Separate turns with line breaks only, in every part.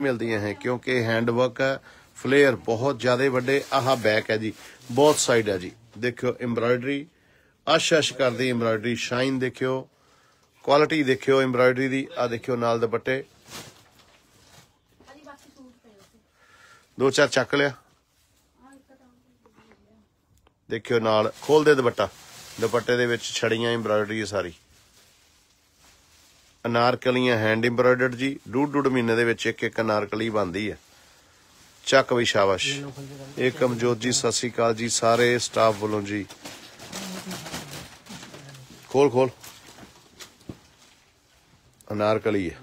ਮਿਲਦੀਆਂ ਹੈ, ਕਿਉਂਕਿ ਹੈਂਡ ਵਰਕ ਹੈ ਫਲੇਅਰ ਬਹੁਤ ਜ਼ਿਆਦਾ ਵੱਡੇ ਆਹ ਬੈਕ ਹੈ ਜੀ। ਬਹੁਤ ਸਾਈਡ ਹੈ ਜੀ। ਦੇਖਿਓ ਐਮਬਰਾਇਡਰੀ ਅਸ਼ ਅਸ਼ ਕਰਦੀ ਐਮਬਰਾਇਡਰੀ ਸ਼ਾਈਨ ਦੇਖਿਓ ਕੁਆਲਿਟੀ ਦੇਖਿਓ ਐਮਬਰਾਇਡਰੀ ਦੀ ਆ ਦੇਖਿਓ ਨਾਲ ਦੁਪੱਟੇ। ਦੋ ਚਾਰ ਚੱਕ ਲਿਆ। ਦੇਖਿਓ ਨਾਲ, ਖੋਲਦੇ ਦੁਪੱਟਾ। ਦੁਪੱਟੇ ਦੇ ਵਿੱਚ ਛੜੀਆਂ ਐਮਬਰਾਇਡਰੀ ਹੈ ਸਾਰੀ। ਅਨਾਰਕਲੀਆਂ ਹੈਂਡ ਐਮਬ੍ਰਾਇਡਰਡ ਜੀ ਡੂਡ ਡੂਡ ਮਹੀਨੇ ਦੇ ਵਿੱਚ ਇੱਕ ਇੱਕ ਅਨਾਰਕਲੀ ਬੰਦੀ ਹੈ। ਚੱਕ ਵੀ ਸ਼ਾਬਾਸ਼। ਇਹ ਕਮਜੋਤ ਜੀ ਸਤਿ ਸ੍ਰੀ ਅਕਾਲ ਜੀ ਸਾਰੇ ਸਟਾਫ ਵੱਲੋਂ ਜੀ। ਖੋਲ ਖੋਲ। ਅਨਾਰਕਲੀ ਹੈ।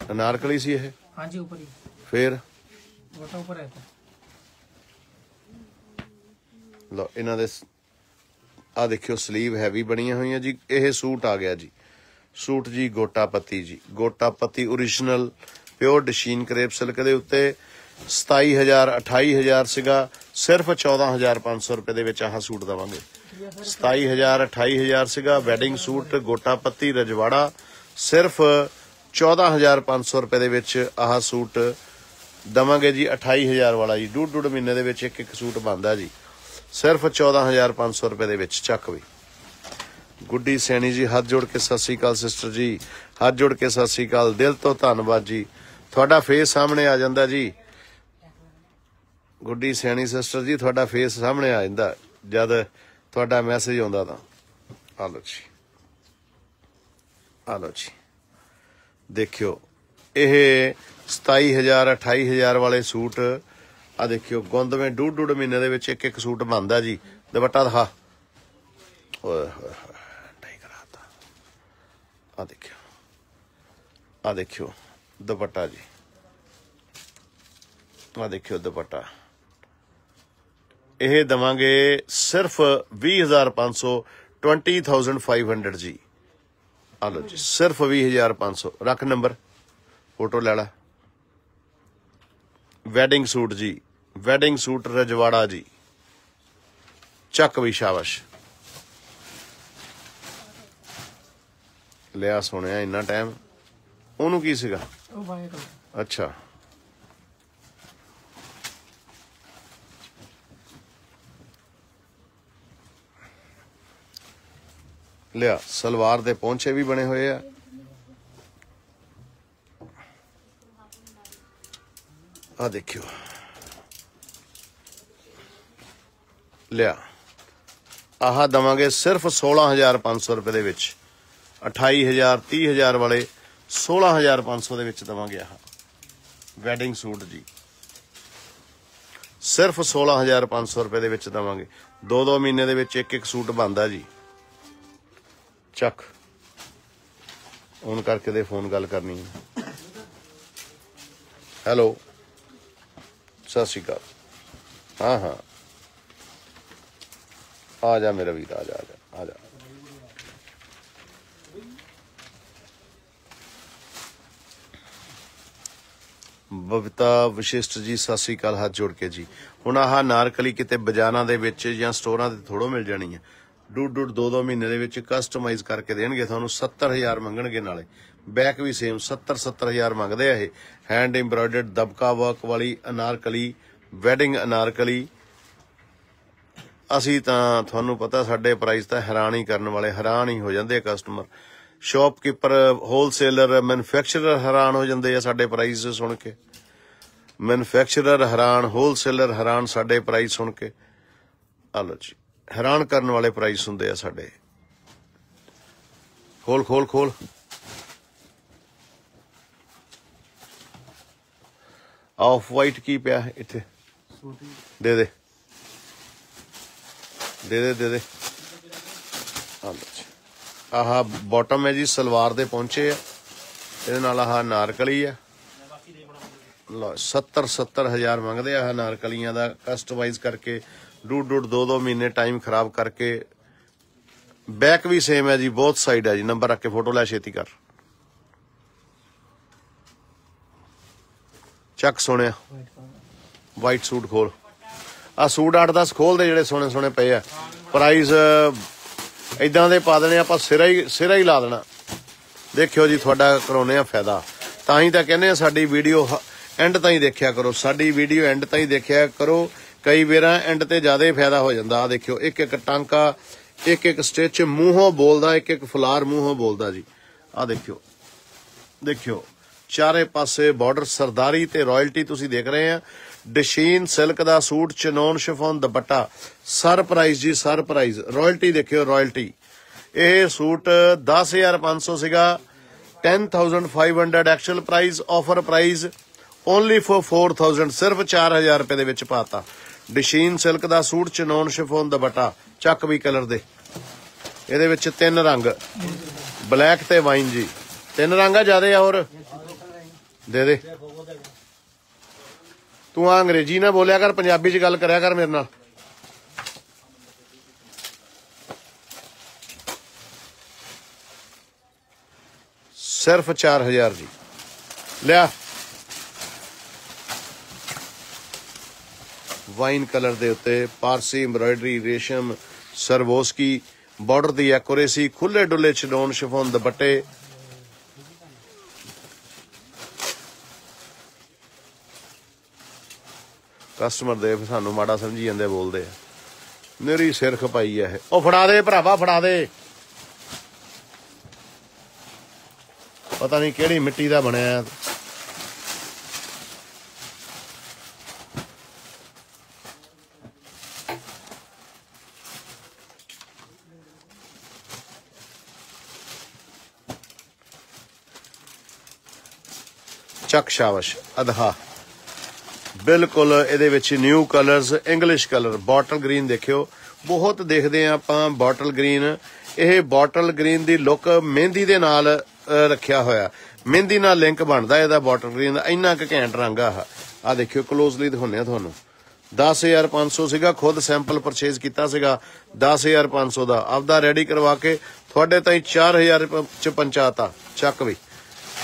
ਅਨਾਰਕਲੀ ਸੀ ਇਹ?
ਹਾਂਜੀ ਉੱਪਰ ਹੀ।
ਫੇਰ?
ਬੋਟਾ ਉੱਪਰ ਹੈ
ਲੋ ਇਹਨਾਂ ਦੇ ਆ ਦੇਖਿਓ ਸਲੀਵ ਹੈਵੀ ਬਣੀਆਂ ਹੋਈਆਂ ਜੀ। ਇਹ ਸੂਟ ਆ ਗਿਆ ਜੀ। ਸੂਟ ਜੀ, ਗੋਟਾਪੱਤੀ ਜੀ। ਗੋਟਾ ਪੱਤੀ origignal ਪਿਓਰ ਡਸ਼ੀਨ ਕਰੇਪ ਸਿਲਕ ਦੇ ਉੱਤੇ। 27000 28000 ਸੀਗਾ। ਸਿਰਫ 14500 ਰੁਪਏ ਦੇ ਵਿੱਚ ਆਹ ਸੂਟ ਦਵਾਂਗੇ। 27000 28000 ਸੀਗਾ। ਵੈਡਿੰਗ ਸੂਟ, ਗੋਟਾਪਤੀ, ਰਜਵਾੜਾ। ਸਿਰਫ 14500 ਰੁਪਏ ਦੇ ਵਿੱਚ ਆਹ ਸੂਟ ਦਵਾਂਗੇ ਜੀ। 28000 ਵਾਲਾ ਜੀ। ਡੂਢ ਡੂਢ ਮਹੀਨੇ ਦੇ ਵਿੱਚ ਇੱਕ ਇੱਕ ਸੂਟ ਬਣਦਾ ਜੀ। ਸਿਰਫ 14500 ਰੁਪਏ ਦੇ ਵਿੱਚ ਚੱਕ ਵੀ। ਗੁੱਡੀ ਸੈਣੀ ਜੀ, ਹੱਥ ਜੋੜ ਕੇ ਸਤਿ ਸ੍ਰੀ ਅਕਾਲ ਸਿਸਟਰ ਜੀ। ਹੱਥ ਜੋੜ ਕੇ ਸਤਿ ਸ੍ਰੀ ਅਕਾਲ। ਦਿਲ ਤੋਂ ਧੰਨਵਾਦ ਜੀ। ਤੁਹਾਡਾ ਫੇਸ ਸਾਹਮਣੇ ਆ ਜਾਂਦਾ ਜੀ। ਗੁੱਡੀ ਸੈਣੀ ਸਿਸਟਰ ਜੀ, ਤੁਹਾਡਾ ਫੇਸ ਸਾਹਮਣੇ ਆ ਜਾਂਦਾ। ਜਦ ਤੁਹਾਡਾ ਮੈਸੇਜ ਆਉਂਦਾ ਤਾਂ। ਆ ਲਓ ਜੀ। ਆ ਲਓ ਜੀ। ਦੇਖਿਓ, ਇਹ 27000 28000 ਵਾਲੇ ਸੂਟ ਆ ਦੇਖਿਓ ਗੁੰਦਵੇਂ ਡੂਢ ਡੂਢ ਮਹੀਨੇ ਦੇ ਵਿੱਚ ਇੱਕ ਇੱਕ ਸੂਟ ਬਣਦਾ ਜੀ। ਦੁਪੱਟਾ ਦਿਖਾ। ਓਏ, ਹੋਏ ਹੋਏ ਕਰਾਤਾ। ਆ ਦੇਖਿਓ। ਆ ਦੇਖਿਓ, ਦੁਪੱਟਾ ਜੀ। ਆ ਦੇਖਿਓ, ਦੁਪੱਟਾ। ਇਹ ਦਵਾਂਗੇ ਸਿਰਫ 20500 20500 ਜੀ। ਆ ਲਓ ਜੀ, ਸਿਰਫ 20500 ਰੱਖ ਨੰਬਰ, ਫੋਟੋ ਲੈ ਲੈ। ਵੈਡਿੰਗ ਸੂਟ ਜੀ। ਵੈਡਿੰਗ ਸੂਟ ਰਜਵਾੜਾ ਜੀ ਚੱਕ ਵੀ ਸ਼ਾਬਾਸ਼ ਲਿਆ ਸੁਣਿਆ ਇੰਨਾ ਟਾਈਮ ਉਹਨੂੰ ਕੀ ਸੀਗਾ ਅੱਛਾ ਲਿਆ ਸਲਵਾਰ ਦੇ ਪੌਂਚੇ ਵੀ ਬਣੇ ਹੋਏ ਆ ਆ ਦੇਖਿਓ ਲਿਆ। ਆਹ ਦਵਾਂਗੇ ਸਿਰਫ 16500 ਰੁਪਏ ਦੇ ਵਿੱਚ। 28000 30000 ਵਾਲੇ 16500 ਦੇ ਵਿੱਚ ਦਵਾਂਗੇ ਆਹ। ਵੈਡਿੰਗ ਸੂਟ ਜੀ। ਸਿਰਫ 16500 ਰੁਪਏ ਦੇ ਵਿੱਚ ਦਵਾਂਗੇ। ਦੋ ਦੋ ਮਹੀਨੇ ਦੇ ਵਿੱਚ ਇੱਕ ਇੱਕ ਸੂਟ ਬਣਦਾ ਜੀ। ਚੱਕ। ਔਨ ਕਰਕੇ ਦੇ ਫੋਨ ਗੱਲ ਕਰਨੀ ਹੈ। ਹੈਲੋ। ਸਤਿ ਸ਼੍ਰੀ ਅਕਾਲ। ਹਾਂ ਹਾਂ। ਆ ਜਾ ਮੇਰਾ ਵੀਰ, ਆ ਜਾ ਆ ਜਾ ਆ ਜਾ। ਬਬਤਾ, ਵਿਸ਼ਿਸ਼ਟ ਜੀ, ਸਤਿ ਸ੍ਰੀ ਅਕਾਲ, ਹੱਥ ਜੋੜ ਕੇ ਜੀ। ਹੁਣ ਆਹ ਨਾਰਕਲੀ ਕਿਤੇ ਬਾਜ਼ਾਰਾਂ ਦੇ ਵਿੱਚ ਜਾਂ ਸਟੋਰਾਂ ਤੇ ਥੋੜੋ ਮਿਲ ਜਾਣੀ ਹੈ ਡੂਡ ਡੂਡ ਦੋ ਦੋ ਮਹੀਨੇ ਦੇ ਵਿੱਚ ਕਸਟਮਾਈਜ਼ ਕਰਕੇ ਦੇਣਗੇ, ਤੁਹਾਨੂੰ 70000 ਮੰਗਣਗੇ ਨਾਲੇ। ਬੈਕ ਵੀ ਸੇਮ 70 70000 ਮੰਗਦੇ ਆ ਇਹ। ਹੈਂਡ ਐਮਬਰਾਇਡਰਡ ਦਬਕਾ ਵਰਕ ਵਾਲੀ ਅਨਾਰਕਲੀ ਵੈਡਿੰਗ ਅਨਾਰਕਲੀ ਅਸੀਂ ਤਾਂ ਤੁਹਾਨੂੰ ਪਤਾ ਸਾਡੇ ਪ੍ਰਾਈਸ ਤਾਂ ਹੈਰਾਨ ਹੀ ਕਰਨ ਵਾਲੇ ਹੈਰਾਨ ਹੀ ਹੋ ਜਾਂਦੇ ਆ ਕਸਟਮਰ ਸ਼ਾਪਕੀਪਰ ਹੋਲਸੇਲਰ ਮੈਨੂਫੈਕਚਰਰ ਹੈਰਾਨ ਹੋ ਜਾਂਦੇ ਆ ਸਾਡੇ ਪ੍ਰਾਈਸ ਸੁਣ ਕੇ। ਮੈਨੂਫੈਕਚਰਰ ਹੈਰਾਨ ਹੋਲਸੇਲਰ ਹੈਰਾਨ ਸਾਡੇ ਪ੍ਰਾਈਸ ਸੁਣ ਕੇ। ਆ ਲਓ ਜੀ ਹੈਰਾਨ ਕਰਨ ਵਾਲੇ ਪ੍ਰਾਈਸ ਹੁੰਦੇ ਆ ਸਾਡੇ। ਖੋਲ ਖੋਲ ਖੋਲ। ਆਫ ਵਾਈਟ ਕੀ ਪਿਆ ਇੱਥੇ? ਦੇ ਦੇ। ਦੇ ਦੇ ਦੇ ਦੇ। ਆਹ ਬਾਟਮ ਹੈ ਜੀ, ਸਲਵਾਰ ਦੇ ਪਹੁੰਚੇ ਆ। ਇਹਦੇ ਨਾਲ ਆਹ ਨਾਰਕਲੀ ਆ। ਲੋ 70 70000 ਮੰਗਦੇ ਆ ਨਾਰਕਲੀਆਂ ਦਾ ਕਸਟਮਾਈਜ਼ ਕਰਕੇ। ਡੂਡ ਡੂਡ 2-2 ਮਹੀਨੇ ਟਾਈਮ ਖਰਾਬ ਕਰਕੇ। ਬੈਕ ਵੀ ਸੇਮ ਹੈ ਜੀ, ਬਹੁਤ ਸਾਈਡ ਹੈ ਜੀ। ਨੰਬਰ ਰੱਖ ਕੇ ਫੋਟੋ ਲੈ, ਛੇਤੀ ਕਰ। ਚੱਕ ਸੋਹਣਿਆ। ਵਾਈਟ ਸੂਟ ਖੋਲ। ਆ ਸੂਟ 8-10 ਖੋਲ ਦੇ ਜਿਹੜੇ ਸੋਹਣੇ ਸੋਹਣੇ ਪਏ ਆ। ਪ੍ਰਾਈਸ ਇਦਾਂ ਦੇ ਪਾ ਦੇਣੇ ਆਪਾਂ ਸਿਰਾ ਹੀ ਸਿਰਾ ਹੀ ਲਾ ਦੇਣਾ। ਦੇਖਿਓ ਜੀ, ਤੁਹਾਡਾ ਕਰਾਉਨੇ ਆ ਫਾਇਦਾ। ਤਾਂ ਹੀ ਤਾਂ ਕਹਿੰਦੇ ਆ, ਸਾਡੀ ਵੀਡੀਓ ਐਂਡ ਤਾਈਂ ਦੇਖਿਆ ਕਰੋ। ਸਾਡੀ ਵੀਡੀਓ ਐਂਡ ਤਾਈਂ ਦੇਖਿਆ ਕਰੋ। ਕਈ ਵਾਰਾਂ ਐਂਡ ਤੇ ਜ਼ਿਆਦਾ ਫਾਇਦਾ ਹੋ ਜਾਂਦਾ। ਆ ਦੇਖਿਓ ਇੱਕ ਇੱਕ ਟਾਂਕਾ ਇੱਕ ਇੱਕ ਸਟਿਚ ਮੂੰਹੋਂ ਬੋਲਦਾ ਇੱਕ ਇੱਕ ਫਲਾਰ ਮੂੰਹੋਂ ਬੋਲਦਾ ਜੀ। ਆ ਦੇਖਿਓ ਦੇਖਿਓ। ਚਾਰੇ ਪਾਸੇ ਬਾਰਡਰ ਸਰਦਾਰੀ ਤੇ ਰਾਇਲਟੀ ਤੁਸੀਂ ਦੇਖ ਰਹੇ ਆ। ਡਿਸ਼ੀਨ ਸਿਲਕ ਦਾ suit, chinon chiffon dupatta. Surprise ਜੀ, ਸਰਪ੍ਰਾਈਜ਼। ਰਾਇਲਟੀ ਦੇਖਿਓ, ਰਾਇਲਟੀ। ਇਹ ਸੂਟ 10500 ਸੀਗਾ। 10500 actual price offer price only for 4000 ਸਿਰਫ 4000 ਰੁਪਏ ਦੇ ਵਿੱਚ ਪਾਤਾ। ਡਿਸ਼ੀਨ ਸਿਲਕ ਦਾ ਸੂਟ, ਚਨੋਨ ਸ਼ਿਫੋਨ ਦੁਪੱਟਾ। ਚੱਕ ਵੀ ਕਲਰ ਦੇ। ਇਹਦੇ ਵਿੱਚ ਤਿੰਨ ਰੰਗ। ਬਲੈਕ ਤੇ ਵਾਈਨ ਜੀ। ਤਿੰਨ ਰੰਗ ਆ ਜਿਆਦੇ ਆ ਹੋਰ? ਦੇ ਦੇ। ਤੂੰ ਆ ਅੰਗਰੇਜ਼ੀ ਨਾ ਬੋਲਿਆ ਕਰ, ਪੰਜਾਬੀ 'ਚ ਗੱਲ ਕਰਿਆ ਕਰ ਮੇਰੇ ਨਾਲ। ਸਿਰਫ 4000 ਜੀ ਲਿਆ। ਵਾਈਨ ਕਲਰ ਦੇ ਉੱਤੇ ਪਾਰਸੀ, ਐਮਬ੍ਰਾਇਡਰੀ, ਰੇਸ਼ਮ, ਸਰਵੋਸਕੀ, ਬਾਰਡਰ ਦੀ ਐਕੋਰੇਸੀ ਖੁੱਲੇ ਡੁੱਲੇ ਚਡੋਨ ਸ਼ਿਫੋਨ ਦੁਪੱਟੇ ਕਸਟਮਰ ਦੇ ਸਾਨੂੰ ਮਾੜਾ ਸਮਝੀ ਜਾਂਦੇ, ਬੋਲਦੇ ਆ। ਮੇਰੀ ਸਿਰ ਖਪਾਈ ਆ ਇਹ। ਉਹ ਫੜਾ ਦੇ ਭਰਾਵਾ, ਫੜਾ ਦੇ। ਪਤਾ ਨਹੀਂ ਕਿਹੜੀ ਮਿੱਟੀ ਦਾ ਬਣਿਆ। ਹੈ। ਚੱਕ ਸ਼ਾਬਾਸ਼ ਅਧਹਾ ਬਿਲਕੁਲ ਇਹਦੇ ਵਿੱਚ new colours English colour bottle green ਦੇਖਿਓ। ਬਹੁਤ ਦੇਖਦੇ ਆ ਆਪਾਂ ਬੋਟਲ ਗ੍ਰੀਨ ਇਹ ਬੋਟਲ ਗ੍ਰੀਨ ਦੀ ਲੁੱਕ ਮਹਿੰਦੀ ਦੇ ਨਾਲ ਰੱਖਿਆ ਹੋਇਆ। ਮਹਿੰਦੀ ਨਾਲ ਲਿੰਕ ਬਣਦਾ ਇਹਦਾ ਬੋਟਲ ਗ੍ਰੀਨ ਦਾ। ਇੰਨਾ ਕੁ ਘੈਂਟ ਰੰਗ ਆ। ਆ ਦੇਖਿਓ ਕਲੋਜ਼ਲੀ ਦਿਖਾਉਂਦੇ ਆ ਤੁਹਾਨੂੰ। 10500 ਸੀਗਾ, ਖੁਦ ਸੈਂਪਲ ਪਰਚੇਜ਼ ਕੀਤਾ ਸੀਗਾ। 10500 ਦਾ। ਆਪਦਾ ਰੈਡੀ ਕਰਵਾ ਕੇ ਤੁਹਾਡੇ ਤਾਈਂ 4000 ਰੁਪਏ ਚ ਪਹੁੰਚਾਤਾ ਚੱਕ ਵੀ।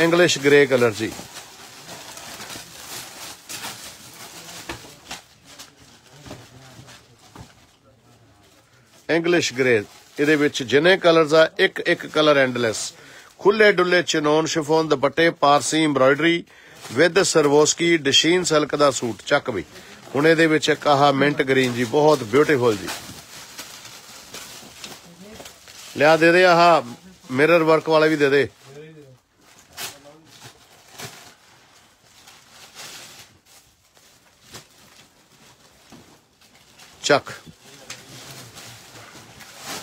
ਇੰਗਲਿਸ਼ ਗ੍ਰੇ ਕਲਰ ਜੀ ਇੰਗਲਿਸ਼ ਗ੍ਰੇ ਇਹਦੇ ਵਿੱਚ ਜਿੰਨੇ ਕਲਰਸ ਆ, ਇੱਕ ਇੱਕ ਕਲਰ ਐਂਡਲੈਸ ਖੁੱਲੇ ਡੁੱਲੇ ਚਨੋਨ ਸ਼ਿਫੋਨ, ਦੁਪੱਟੇ, ਪਾਰਸੀ ਐਮਬ੍ਰਾਇਡਰੀ ਵਿਦ ਸਰਵੋਸਕੀ ਡਿਸ਼ੀਨ ਸਿਲਕ ਦਾ ਸੂਟ। ਚੱਕ ਵੀ। ਹੁਣ ਇਹਦੇ ਵਿੱਚ ਇੱਕ ਆਹ ਮਿੰਟ ਗ੍ਰੀਨ ਜੀ, ਬਹੁਤ ਬਿਊਟੀਫੁਲ ਜੀ। ਲਿਆ ਦੇ ਦੇ ਆਹ ਮਿਰਰ ਵਰਕ ਵਾਲਾ ਵੀ ਦੇ ਦੇ। ਚੱਕ।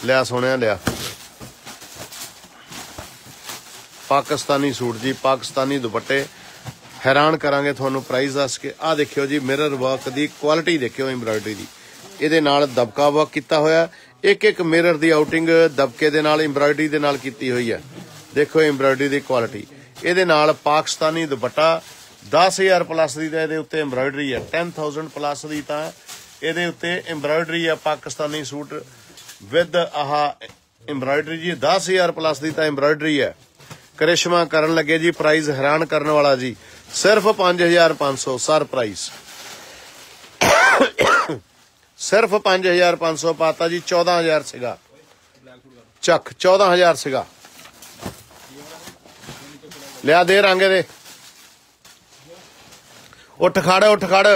ਲਿਆ, ਸੋਹਣਿਆ ਲਿਆ। ਪਾਕਿਸਤਾਨੀ ਸੂਟ ਜੀ, ਪਾਕਿਸਤਾਨੀ ਦੁਪੱਟੇ। ਹੈਰਾਨ ਕਰਾਂਗੇ ਤੁਹਾਨੂੰ ਪ੍ਰਾਈਸ ਦੱਸ ਕੇ। ਆ ਦੇਖਿਓ ਜੀ ਮਿਰਰ ਵਰਕ ਦੀ ਕੁਆਲਿਟੀ ਦੇਖਿਓ ਐਮਬ੍ਰਾਇਡਰੀ ਦੀ। ਇਹਦੇ ਨਾਲ ਦਬਕਾ ਵਰਕ ਕੀਤਾ ਹੋਇਆ। ਇੱਕ ਇੱਕ ਮਿਰਰ ਦੀ ਆਊਟਿੰਗ ਦਬਕੇ ਦੇ ਨਾਲ ਐਮਬ੍ਰਾਇਡਰੀ ਦੇ ਨਾਲ ਕੀਤੀ ਹੋਈ ਹੈ। ਦੇਖੋ ਐਮਬ੍ਰਾਇਡਰੀ ਦੀ ਕੁਆਲਿਟੀ ਇਹਦੇ ਨਾਲ ਪਾਕਿਸਤਾਨੀ ਦੁਪੱਟਾ 10000 ਪਲੱਸ ਦੀ ਤਾਂ ਇਹਦੇ ਉੱਤੇ ਐਮਬ੍ਰਾਇਡਰੀ ਹੈ। 10000 ਪਲੱਸ ਦੀ ਤਾਂ ਇਹਦੇ ਉੱਤੇ ਐਮਬ੍ਰਾਇਡਰੀ ਹੈ ਪਾਕਿਸਤਾਨੀ ਸੂਟ। ਵਿਦ ਆਹ ਐਮਬ੍ਰਾਇਡਰੀ ਜੀ 10000 ਪਲੱਸ ਦੀ ਤਾਂ ਐਮਬ੍ਰਾਇਡਰੀ ਹੈ। ਕਰਿਸ਼ਮਾ ਕਰਨ ਲੱਗੇ ਜੀ ਪ੍ਰਾਈਸ ਹੈਰਾਨ ਕਰਨ ਵਾਲਾ ਜੀ। ਸਿਰਫ 5500 ਸਰ ਪ੍ਰਾਈਸ ਸਿਰਫ 5500 ਪਾਤਾ ਜੀ 14000 ਸੀਗਾ। ਚੱਕ 14000 ਸੀਗਾ। ਲਿਆ ਦੇ ਰੰਗ ਦੇ ਉੱਠ ਖੜ ਉੱਠ ਖੜ।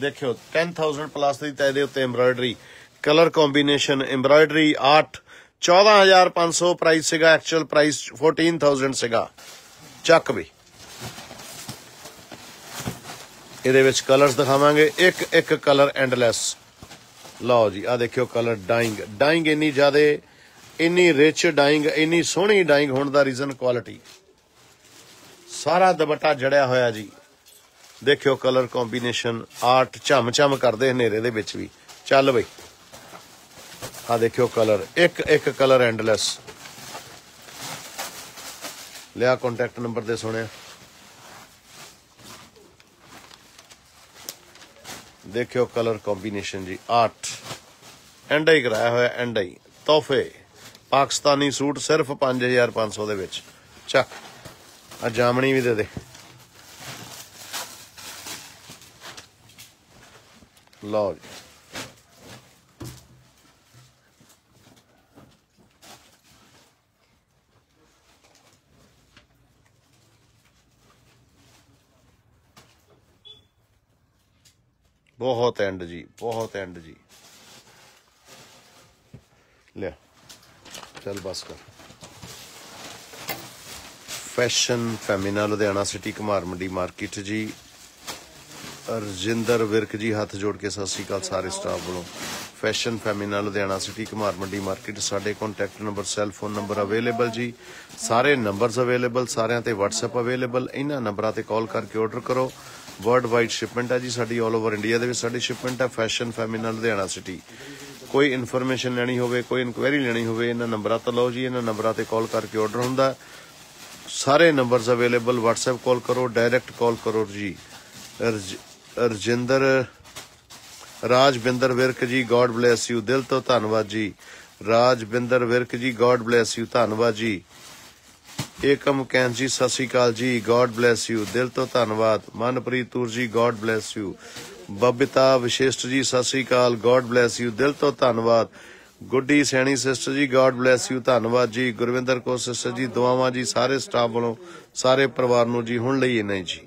ਦੇਖਿਓ 10000 ਪਲੱਸ ਦੀ ਤਾਂ ਇਹਦੇ ਉੱਤੇ embroidery colour combination embroidery art 14500 price ਸੀਗਾ ਐਕਚੁਅਲ ਪ੍ਰਾਈਸ 14000 ਸੀਗਾ। ਚੱਕ ਵੀ। ਇਹਦੇ ਵਿੱਚ ਕਲਰਸ ਦਿਖਾਵਾਂਗੇ, ਇੱਕ ਇੱਕ ਕਲਰ ਐਂਡਲੈਸ ਲਓ ਜੀ ਆ ਦੇਖਿਓ ਕਲਰ ਡਾਈਂਗ ਡਾਈਂਗ ਇੰਨੀ ਜ਼ਿਆਦੇ, ਇੰਨੀ ਰਿਚ ਡਾਈਂਗ ਇੰਨੀ ਸੋਹਣੀ ਡਾਈਂਗ ਹੋਣ ਦਾ ਰੀਜ਼ਨ ਕੁਆਲਿਟੀ ਸਾਰਾ ਦੁਪੱਟਾ ਜੜਿਆ ਹੋਇਆ ਜੀ। ਦੇਖਿਓ ਕਲਰ ਕੰਬੀਨੇਸ਼ਨ ਆਰਟ ਝਮ ਝਮ ਕਰਦੇ ਹਨੇਰੇ ਦੇ ਵਿੱਚ ਵੀ। ਚੱਲ ਬਈ। ਆ ਦੇਖਿਓ ਕਲਰ ਇੱਕ ਇੱਕ ਕਲਰ ਐਂਡਲੈਸ ਲਿਆ ਕੰਟੈਕਟ ਨੰਬਰ ਦੇ ਸੁਣਿਆ ਦੇਖਿਓ ਕਲਰ ਕੰਬੀਨੇਸ਼ਨ ਜੀ ਆਰਟ ਐਂਡਾ ਹੀ ਕਰਾਇਆ ਹੋਇਆ ਐਂਡਾ ਹੀ ਤੋਹਫੇ। ਪਾਕਿਸਤਾਨੀ ਸੂਟ ਸਿਰਫ 5500 ਦੇ ਵਿੱਚ। ਚੱਕ। ਆ ਜਾਮਣੀ ਵੀ ਦੇ ਦੇ। ਲਓ ਜੀ ਬਹੁਤ ਐਂਡ ਜੀ ਬਹੁਤ ਐਂਡ ਜੀ ਲੈ ਚਲ ਬਸ ਕਰ fashion Femina Ludhiana city Kumar Mandi market ਜੀ ਰਜਿੰਦਰ ਵਿਰਕ ਜੀ ਹੱਥ ਜੋੜ ਕੇ ਸਤਿ ਸ਼੍ਰੀ ਅਕਾਲ ਸਾਰੇ ਸਟਾਫ ਵੱਲੋਂ। Fashion Femina Ludhiana city Kumar Mandi market ਸਾਡੇ contact number cell phone number available ਜੀ। ਸਾਰੇ ਨੰਬਰਸ ਅਵੇਲੇਬਲ ਸਾਰਿਆਂ ਤੇ WhatsApp ਅਵੇਲੇਬਲ ਇਹਨਾਂ ਨੰਬਰਾਂ ਤੇ ਕਾਲ ਕਰਕੇ ਆਰਡਰ ਕਰੋ। ਵਰਲਡ ਵਾਈਡ ਸ਼ਿਪਮੈਂਟ ਹੈ ਜੀ ਸਾਡੀ 올 ਓਵਰ ਇੰਡੀਆ ਦੇ ਵਿੱਚ। ਸਾਡੀ ਸ਼ਿਪਮੈਂਟ ਹੈ ਫੈਸ਼ਨ ਫੈਮਿਨਾ ਲੁਧਿਆਣਾ ਸਿਟੀ ਕੋਈ ਇਨਫੋਰਮੇਸ਼ਨ ਲੈਣੀ ਹੋਵੇ, ਕੋਈ ਇਨਕੁਆਇਰੀ ਲੈਣੀ ਹੋਵੇ, ਇਹਨਾਂ ਨੰਬਰਾਂ ਤੋਂ ਲਓ ਜੀ। ਇਹਨਾਂ ਨੰਬਰਾਂ ਤੇ ਕਾਲ ਕਰਕੇ ਆਰਡਰ ਹੁੰਦਾ। ਸਾਰੇ ਨੰਬਰਸ ਅਵੇਲੇਬਲ WhatsApp ਕਾਲ ਕਰੋ ਡਾਇਰੈਕਟ ਕਾਲ ਕਰੋ ਜੀ। ਰਜਿੰਦਰ ਰਾਜਵਿੰਦਰ ਵਿਰਕ ਜੀ ਗੋਡ ਬlesਸ ਯੂ ਦਿਲ ਤੋਂ ਧੰਨਵਾਦ ਜੀ। ਰਾਜਵਿੰਦਰ ਵਿਰਕ ਜੀ ਗੋਡ ਬlesਸ ਯੂ ਧੰਨਵਾਦ ਜੀ। ਏਕਮ ਕੈਂਸ ਜੀ, ਸਤਿ ਸ਼੍ਰੀ ਅਕਾਲ ਜੀ। ਗੋਡ ਬlesਸ ਯੂ ਦਿਲ ਤੋਂ ਧੰਨਵਾਦ। Manpreet Toor ji God bless you Babita Vishisht ji, ਸਤਿ ਸ਼੍ਰੀ ਅਕਾਲ। ਗੋਡ ਬlesਸ ਯੂ ਦਿਲ ਤੋਂ ਧੰਨਵਾਦ। Guddi Saini sister ji God bless you ਧੰਨਵਾਦ ਜੀ। ਗੁਰਵਿੰਦਰ ਕੌਰ ਸਿਸਟਰ ਜੀ, ਦੁਆਵਾਂ ਜੀ, ਸਾਰੇ ਸਟਾਫ ਵੱਲੋਂ, ਸਾਰੇ ਪਰਿਵਾਰ ਨੂੰ ਜੀ, ਹੁਣ ਲਈ ਨਹੀਂ ਜੀ।